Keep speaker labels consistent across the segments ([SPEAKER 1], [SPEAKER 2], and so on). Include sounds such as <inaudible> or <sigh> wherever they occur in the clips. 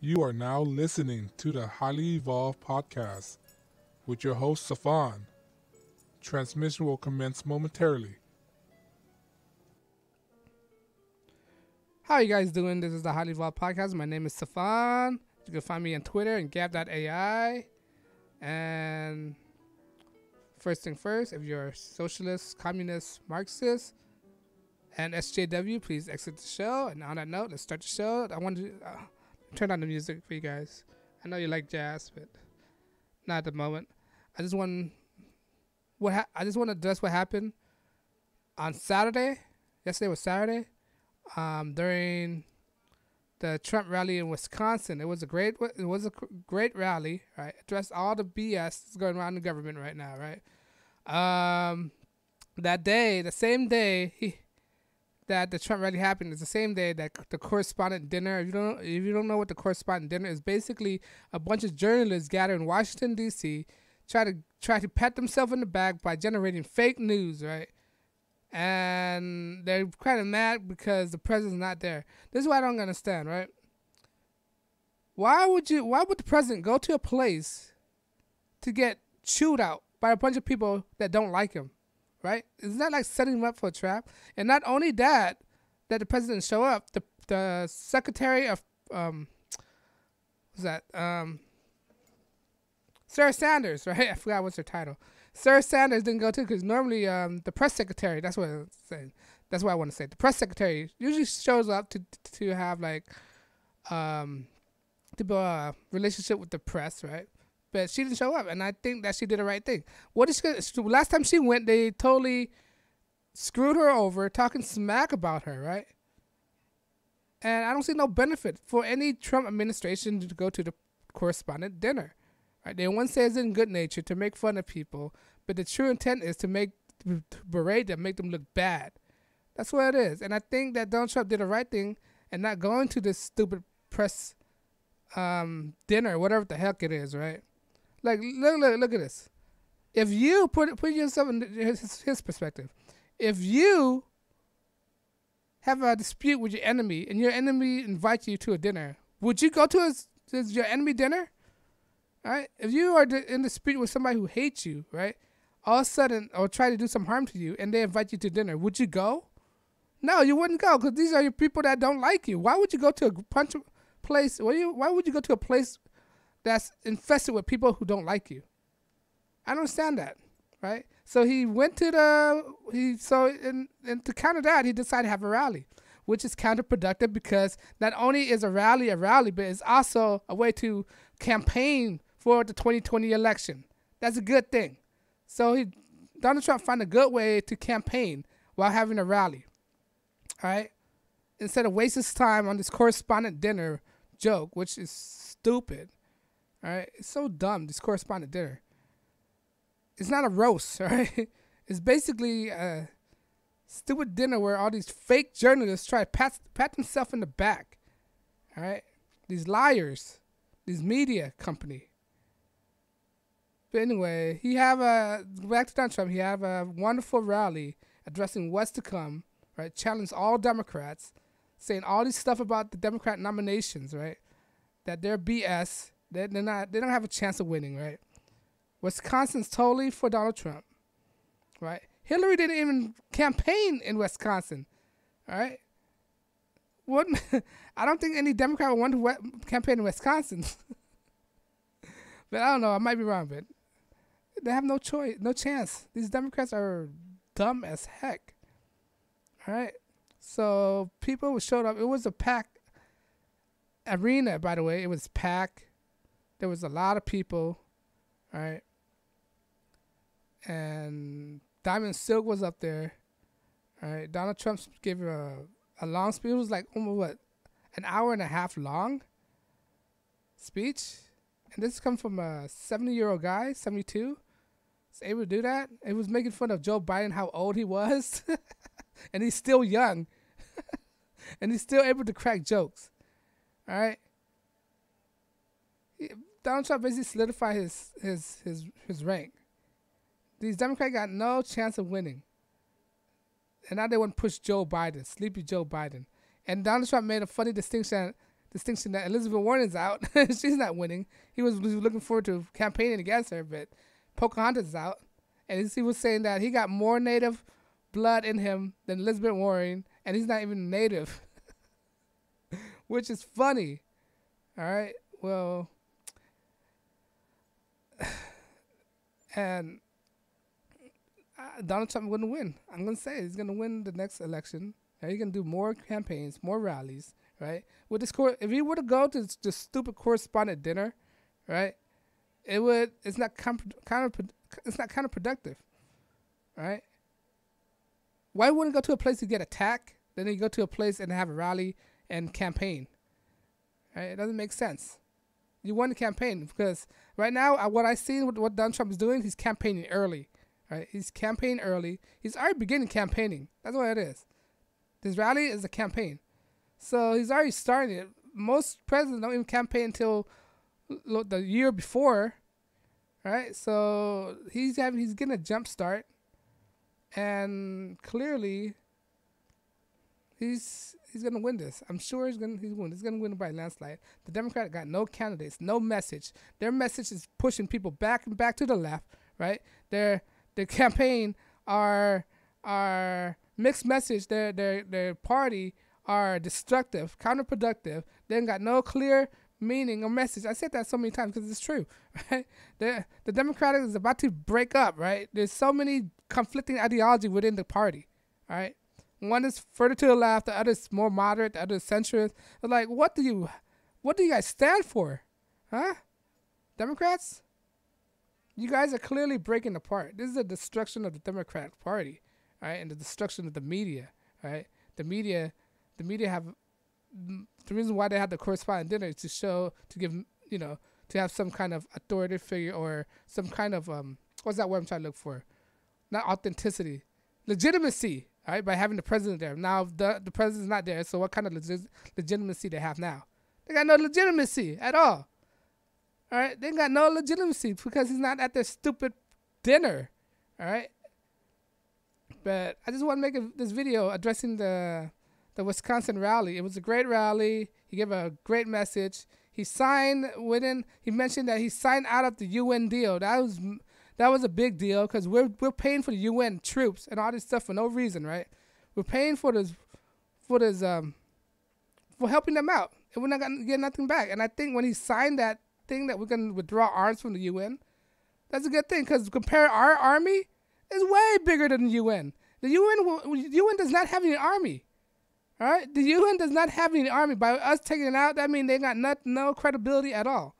[SPEAKER 1] You are now listening to the Highly Evolved Podcast with your host, Sophon. Transmission will commence momentarily.
[SPEAKER 2] How are you guys doing? This is the Highly Evolved Podcast. My name is Sophon. You can find me on Twitter and gab.ai. And first thing first, if you're socialist, communist, Marxist, and SJW, please exit the show. And on that note, let's start the show. I want to uh, turn on the music for you guys. I know you like jazz, but not at the moment. I just want what ha- I just want to address what happened on Saturday. Yesterday was Saturday. Um, during the Trump rally in Wisconsin, it was a great it was a great rally. Right, addressed all the BS that's going around the government right now. Right. Um, that day, the same day, he that the Trump rally happened is the same day that the correspondent dinner. If you don't, if you don't know what the correspondent dinner is, basically a bunch of journalists gather in Washington D.C. try to try to pat themselves in the back by generating fake news, right? And they're kind of mad because the president's not there. This is what I don't understand, right? Why would you? Why would the president go to a place to get chewed out by a bunch of people that don't like him? Right? Isn't that like setting him up for a trap? And not only that, that the president show up, the the secretary of um, what's that? Um, Sarah Sanders, <laughs> right? I forgot what's her title. Sarah Sanders didn't go too because normally um, the press secretary. That's what I'm saying. That's what I want to say. The press secretary usually shows up to to have like um to build a relationship with the press, right? But she didn't show up, and I think that she did the right thing. What is last time she went? They totally screwed her over, talking smack about her, right? And I don't see no benefit for any Trump administration to go to the correspondent dinner. Right? They one says in good nature to make fun of people, but the true intent is to make to berate them, make them look bad. That's what it is. And I think that Donald Trump did the right thing and not going to this stupid press um, dinner, whatever the heck it is, right? Like look look look at this. If you put put yourself in his, his perspective, if you have a dispute with your enemy and your enemy invites you to a dinner, would you go to his, his your enemy dinner? Right? If you are in dispute with somebody who hates you, right? All of a sudden, or try to do some harm to you, and they invite you to dinner, would you go? No, you wouldn't go because these are your people that don't like you. Why would you go to a punch place? Why, would you go to a place that's infested with people who don't like you. I don't understand that, right? So he went to the he so and, and to counter that he decided to have a rally, which is counterproductive because not only is a rally a rally, but it's also a way to campaign for the 2020 election. That's a good thing. So he Donald Trump found a good way to campaign while having a rally. All right, instead of wasting his time on this correspondent dinner joke, which is stupid. All right, it's so dumb. This correspondent dinner. It's not a roast, <laughs> all right. It's basically a stupid dinner where all these fake journalists try to pat pat themselves in the back. All right, these liars, these media company. But anyway, he have a back to Donald Trump. He have a wonderful rally addressing what's to come. Right, challenge all Democrats, saying all this stuff about the Democrat nominations. Right, that they're BS they they're not they don't have a chance of winning, right? Wisconsin's totally for Donald Trump, right? Hillary didn't even campaign in Wisconsin, right? What? <laughs> I don't think any Democrat would want to campaign in Wisconsin. <laughs> but I don't know. I might be wrong, but they have no choice, no chance. These Democrats are dumb as heck. All right. So people showed up. It was a packed arena, by the way. It was packed there was a lot of people, right? And Diamond Silk was up there. right? Donald Trump gave a a long speech. It was like almost what, an hour and a half long speech, and this comes from a seventy year old guy, seventy two. Was able to do that. It was making fun of Joe Biden, how old he was, <laughs> and he's still young, <laughs> and he's still able to crack jokes. All right. Donald Trump basically solidified his his his his rank. These Democrats got no chance of winning. And now they want to push Joe Biden, sleepy Joe Biden. And Donald Trump made a funny distinction distinction that Elizabeth Warren is out. <laughs> She's not winning. He was, was looking forward to campaigning against her, but Pocahontas is out. And he was saying that he got more native blood in him than Elizabeth Warren, and he's not even native, <laughs> which is funny. All right. Well, and Donald Trump going to win. I'm going to say he's going to win the next election. He's going to do more campaigns, more rallies, right? With this court, if he were to go to this stupid correspondent dinner, right? It would. It's not kind of. It's not counterproductive, right? Why wouldn't go to a place to get attacked, then you go to a place and have a rally and campaign? Right? It doesn't make sense. You won the campaign because right now, what I see, what, what Donald Trump is doing, he's campaigning early. Right? He's campaigning early. He's already beginning campaigning. That's what it is. This rally is a campaign. So he's already starting it. Most presidents don't even campaign until the year before, right? So he's having he's getting a jump start, and clearly he's he's gonna win this. I'm sure he's gonna he's win. He's gonna win by landslide. The Democrat got no candidates, no message. Their message is pushing people back and back to the left, right? Their their campaign are are mixed message. Their their their party are destructive, counterproductive. They got no clear meaning or message. I said that so many times because it's true, <laughs> right? The the Democratic is about to break up, right? There's so many conflicting ideology within the party, right? One is further to the left, the other is more moderate, the other is centrist. They're like, what do you, what do you guys stand for, huh? Democrats? You guys are clearly breaking apart. This is the destruction of the Democratic Party, right? And the destruction of the media, right? The media, the media have the reason why they had the correspondent dinner is to show to give you know to have some kind of authoritative figure or some kind of um what's that word I'm trying to look for? Not authenticity, legitimacy, right? By having the president there. Now the the president's not there, so what kind of legi- legitimacy they have now? They got no legitimacy at all. All right, they got no legitimacy because he's not at their stupid dinner. All right. But I just want to make a, this video addressing the the Wisconsin rally. It was a great rally. He gave a great message. He signed within. He mentioned that he signed out of the UN deal. That was that was a big deal because we're we're paying for the UN troops and all this stuff for no reason, right? We're paying for this for this um for helping them out, and we're not gonna get nothing back. And I think when he signed that thing that we're gonna withdraw arms from the UN, that's a good thing because compare our army is way bigger than the UN. The UN UN does not have any army. All right, the UN does not have any army. By us taking it out, that means they got not, no credibility at all.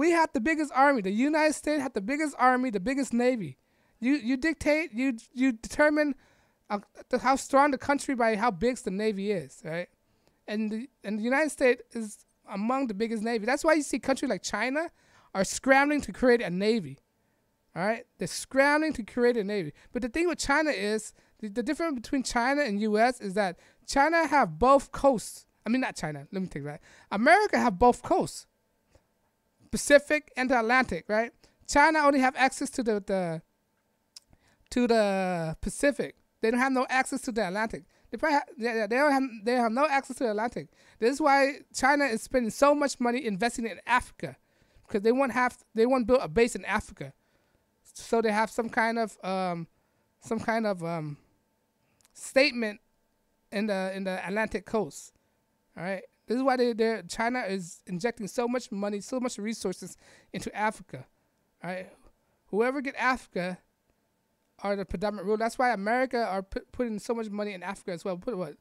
[SPEAKER 2] We have the biggest army. The United States had the biggest army, the biggest navy. You you dictate, you you determine uh, how strong the country by how big the navy is, right? And the and the United States is among the biggest navy. That's why you see countries like China are scrambling to create a navy. All right, they're scrambling to create a navy. But the thing with China is the, the difference between China and U.S. is that China have both coasts. I mean, not China. Let me take that. America have both coasts, Pacific and the Atlantic. Right? China only have access to the, the to the Pacific. They don't have no access to the Atlantic. They probably have, they, they don't have they have no access to the Atlantic. This is why China is spending so much money investing in Africa, because they want have they want to build a base in Africa, so they have some kind of um, some kind of um, statement in the in the Atlantic coast. All right, this is why they they China is injecting so much money, so much resources into Africa. Right, whoever get Africa are the predominant rule. That's why America are put, putting so much money in Africa as well. Put what?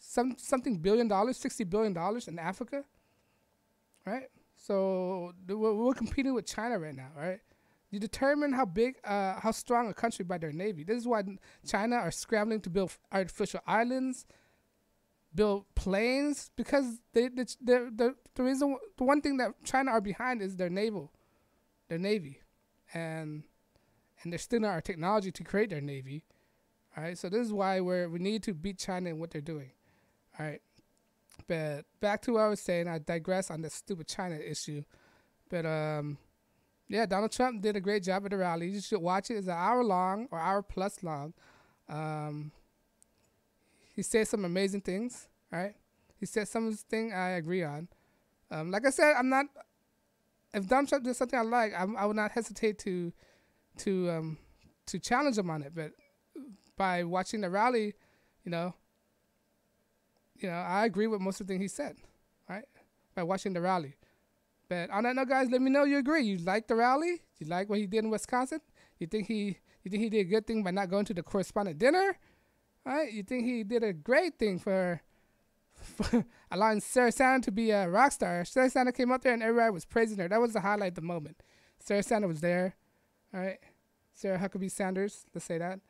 [SPEAKER 2] Some something billion dollars, sixty billion dollars in Africa. Right. So we're, we're competing with China right now. Right. You determine how big, uh, how strong a country by their navy. This is why China are scrambling to build artificial islands, build planes, because they, they, the the reason, the one thing that China are behind is their naval, their navy, and and they're stealing our technology to create their navy. All right, so this is why we're we need to beat China in what they're doing. All right, but back to what I was saying. I digress on the stupid China issue, but um yeah, Donald Trump did a great job at the rally. You should watch it. It's an hour long or hour plus long. Um, he said some amazing things, right? He said something I agree on. Um, like I said, I'm not. If Donald Trump does something I like, I, I would not hesitate to, to um, to challenge him on it. But by watching the rally, you know, you know, I agree with most of the things he said, right? By watching the rally. But on that note, guys, let me know you agree. You like the rally? You like what he did in Wisconsin? You think he you think he did a good thing by not going to the correspondent dinner? Right? You think he did a great thing for, for <laughs> allowing Sarah Sanders to be a rock star? Sarah Sanders came up there and everybody was praising her. That was the highlight of the moment. Sarah Sanders was there. All right. Sarah Huckabee Sanders, let's say that.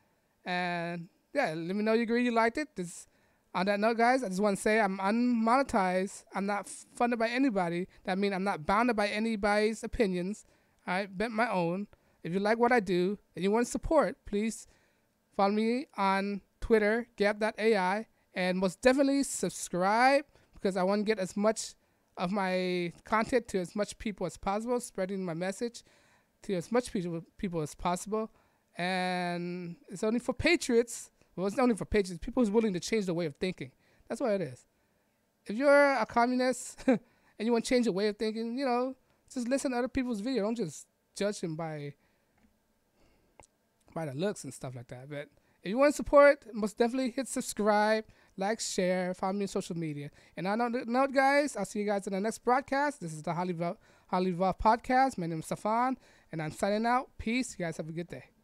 [SPEAKER 2] And yeah, let me know you agree you liked it. This on that note, guys, I just want to say I'm unmonetized. I'm not funded by anybody. That means I'm not bounded by anybody's opinions. I bet my own. If you like what I do and you want support, please follow me on Twitter, gab.ai, and most definitely subscribe because I want to get as much of my content to as much people as possible, spreading my message to as much people, people as possible. And it's only for patriots well, it's not only for patriots, people who's willing to change the way of thinking. That's what it is. If you're a communist <laughs> and you want to change your way of thinking, you know, just listen to other people's video. Don't just judge them by by the looks and stuff like that. But if you want to support, most definitely hit subscribe, like, share, follow me on social media. And on that note, guys, I'll see you guys in the next broadcast. This is the Hollywood Hollywood podcast. My name is Stefan, and I'm signing out. Peace. You guys have a good day.